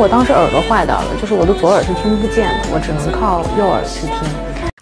我当时耳朵坏掉了，就是我的左耳是听不见的，我只能靠右耳去听。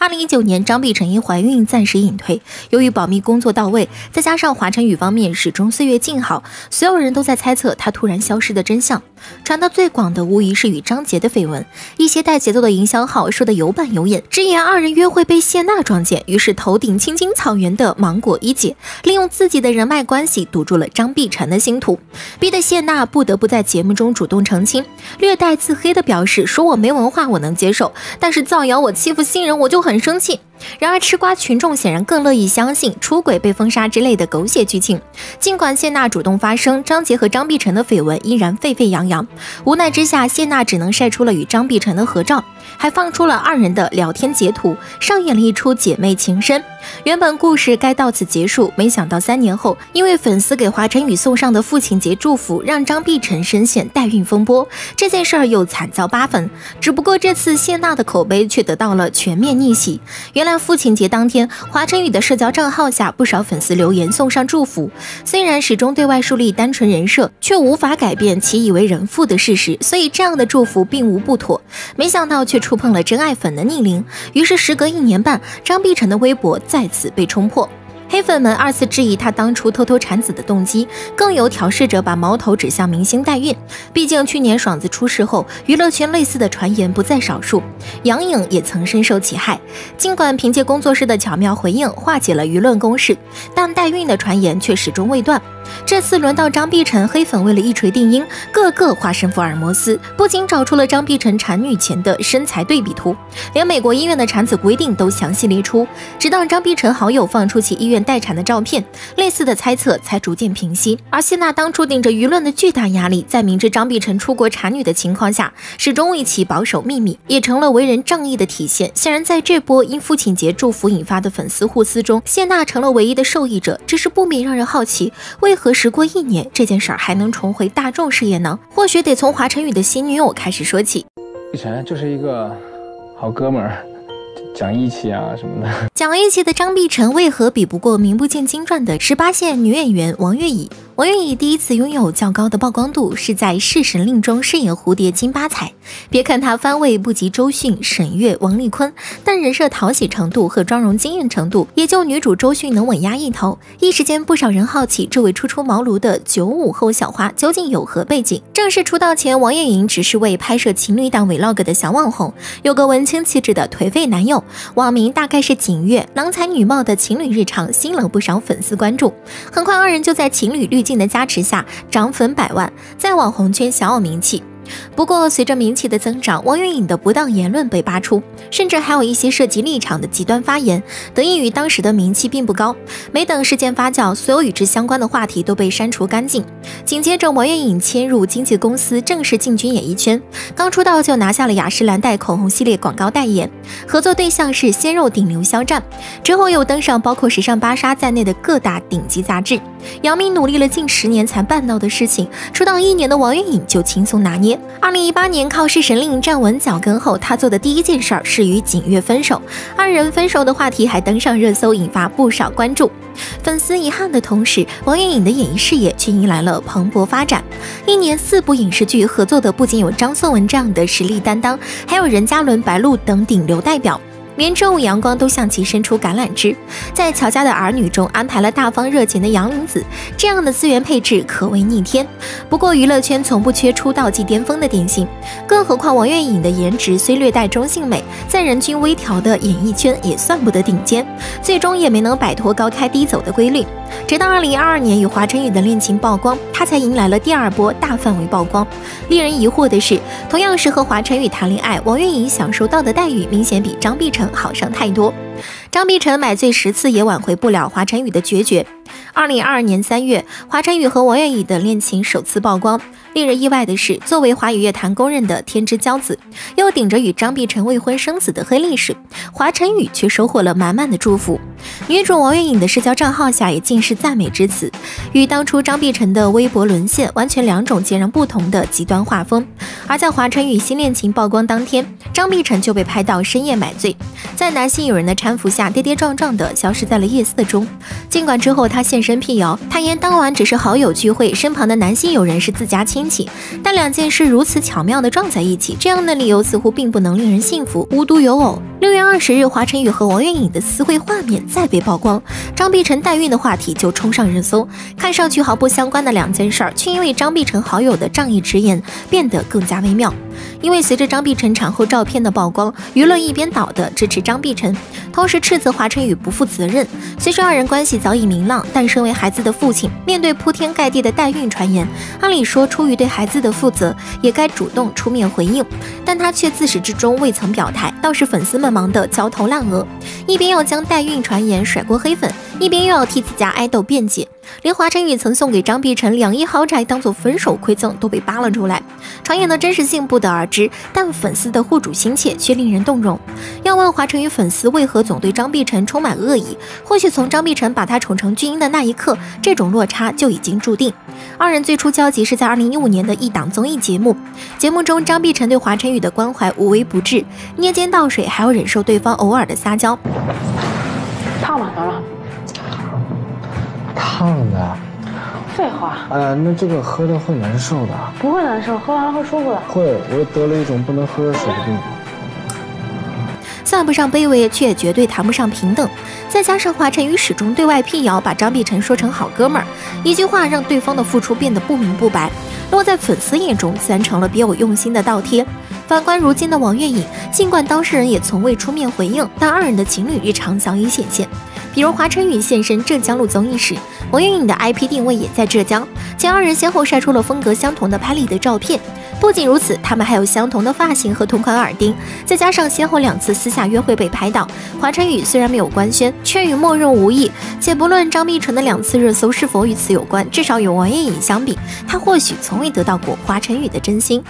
二零一九年，张碧晨因怀孕暂时隐退。由于保密工作到位，再加上华晨宇方面始终岁月静好，所有人都在猜测她突然消失的真相。传得最广的无疑是与张杰的绯闻，一些带节奏的营销号说的有板有眼，直言二人约会被谢娜撞见。于是头顶青青草原的芒果一姐利用自己的人脉关系堵住了张碧晨的星途，逼得谢娜不得不在节目中主动澄清，略带自黑的表示说我没文化我能接受，但是造谣我欺负新人我就很。很生气。然而，吃瓜群众显然更乐意相信出轨被封杀之类的狗血剧情。尽管谢娜主动发声，张杰和张碧晨的绯闻依然沸沸扬扬。无奈之下，谢娜只能晒出了与张碧晨的合照，还放出了二人的聊天截图，上演了一出姐妹情深。原本故事该到此结束，没想到三年后，因为粉丝给华晨宇送上的父亲节祝福，让张碧晨深陷代孕风波。这件事儿又惨遭扒粉。只不过这次谢娜的口碑却得到了全面逆袭。原来父亲节当天，华晨宇的社交账号下不少粉丝留言送上祝福。虽然始终对外树立单纯人设，却无法改变其已为人父的事实，所以这样的祝福并无不妥。没想到却触碰了真爱粉的逆鳞。于是时隔一年半，张碧晨的微博再次被冲破。黑粉们二次质疑他当初偷偷产子的动机，更有挑事者把矛头指向明星代孕。毕竟去年爽子出事后，娱乐圈类似的传言不在少数，杨颖也曾深受其害。尽管凭借工作室的巧妙回应化解了舆论攻势，但代孕的传言却始终未断。这次轮到张碧晨，黑粉为了一锤定音，个个化身福尔摩斯，不仅找出了张碧晨产女前的身材对比图，连美国医院的产子规定都详细列出。直到张碧晨好友放出其医院待产的照片，类似的猜测才逐渐平息。而谢娜当初顶着舆论的巨大压力，在明知张碧晨出国产女的情况下，始终为其保守秘密，也成了为人仗义的体现。显然，在这波因父亲节祝福引发的粉丝互撕中，谢娜成了唯一的受益者。只是不免让人好奇，为何时过一年，这件事儿还能重回大众视野呢？或许得从华晨宇的新女友开始说起。碧晨就是一个好哥们儿，讲义气啊什么的。讲义气的张碧晨为何比不过名不见经传的十八线女演员王月乙？王月乙第一次拥有较高的曝光度是在《侍神令》中饰演蝴蝶金八彩。别看她番位不及周迅、沈月、王丽坤，但人设讨喜程度和妆容惊艳程度，也就女主周迅能稳压一头。一时间，不少人好奇这位初出茅庐的九五后小花究竟有何背景。正式出道前，王月莹只是为拍摄情侣档 vlog 的小网红，有个文青气质的颓废男友，网名大概是景月，郎才女貌的情侣日常吸引了不少粉丝关注。很快，二人就在情侣滤镜的加持下涨粉百万，在网红圈小有名气。不过，随着名气的增长，王月影的不当言论被扒出，甚至还有一些涉及立场的极端发言。得益于当时的名气并不高，没等事件发酵，所有与之相关的话题都被删除干净。紧接着，王月影迁入经纪公司，正式进军演艺圈。刚出道就拿下了雅诗兰黛口红系列广告代言，合作对象是鲜肉顶流肖战。之后又登上包括时尚芭莎在内的各大顶级杂志。杨幂努力了近十年才办到的事情，出道一年的王源颖就轻松拿捏。二零一八年靠《侍神令》站稳脚跟后，她做的第一件事儿是与景月分手。二人分手的话题还登上热搜，引发不少关注。粉丝遗憾的同时，王源颖的演艺事业却迎来了蓬勃发展。一年四部影视剧合作的不仅有张颂文这样的实力担当，还有任嘉伦、白鹿等顶流代表。连正午阳光都向其伸出橄榄枝，在乔家的儿女中安排了大方热情的杨林子，这样的资源配置可谓逆天。不过娱乐圈从不缺出道即巅峰的典型，更何况王月颖的颜值虽略带中性美，在人均微调的演艺圈也算不得顶尖，最终也没能摆脱高开低走的规律。直到二零二二年与华晨宇的恋情曝光，他才迎来了第二波大范围曝光。令人疑惑的是，同样是和华晨宇谈恋爱，王月颖享受到的待遇明显比张碧晨好上太多。张碧晨买醉十次也挽回不了华晨宇的决绝。二零二二年三月，华晨宇和王源以的恋情首次曝光。令人意外的是，作为华语乐坛公认的天之骄子，又顶着与张碧晨未婚生子的黑历史，华晨宇却收获了满满的祝福。女主王月颖的社交账号下也尽是赞美之词，与当初张碧晨的微博沦陷完全两种截然不同的极端画风。而在华晨宇新恋情曝光当天，张碧晨就被拍到深夜买醉，在男性友人的搀扶下，跌跌撞撞地消失在了夜色中。尽管之后他现身辟谣，坦言当晚只是好友聚会，身旁的男性友人是自家亲戚，但两件事如此巧妙地撞在一起，这样的理由似乎并不能令人信服。无独有偶，六月二十日，华晨宇和王月颖的私会画面再被曝光，张碧晨代孕的话题就冲上热搜。看上去毫不相关的两件事儿，却因为张碧晨好友的仗义直言变得更加微妙。因为随着张碧晨产后照片的曝光，舆论一边倒的支持张碧晨，同时斥责华晨宇不负责任。虽说二人关系早已明朗，但身为孩子的父亲，面对铺天盖地的代孕传言，按理说出于对孩子的负责，也该主动出面回应，但他却自始至终未曾表态，倒是粉丝们忙得焦头烂额，一边要将代孕传言甩锅黑粉，一边又要替自家爱豆辩解。连华晨宇曾送给张碧晨两亿豪宅当做分手馈赠都被扒了出来，传言的真实性不得而知，但粉丝的护主心切却令人动容。要问华晨宇粉丝为何总对张碧晨充满恶意，或许从张碧晨把他宠成巨婴的那一刻，这种落差就已经注定。二人最初交集是在二零一五年的一档综艺节目，节目中张碧晨对华晨宇的关怀无微不至，捏肩倒水，还要忍受对方偶尔的撒娇。烫吗？瑶瑶？烫的。废话，呃，那这个喝的会难受的。不会难受，喝完了会舒服的。会，我得了一种不能喝水的病。算不上卑微，却也绝对谈不上平等。再加上华晨宇始终对外辟谣，把张碧晨说成好哥们儿，一句话让对方的付出变得不明不白，落在粉丝眼中自然成了别有用心的倒贴。反观如今的王月颖，尽管当事人也从未出面回应，但二人的情侣日常早已显现。比如华晨宇现身浙江录综艺时，王月颖的 IP 定位也在浙江，且二人先后晒出了风格相同的拍立得照片。不仅如此，他们还有相同的发型和同款耳钉，再加上先后两次私下约会被拍到，华晨宇虽然没有官宣，却与默认无异。且不论张碧晨的两次热搜是否与此有关，至少与王彦霖相比，他或许从未得到过华晨宇的真心。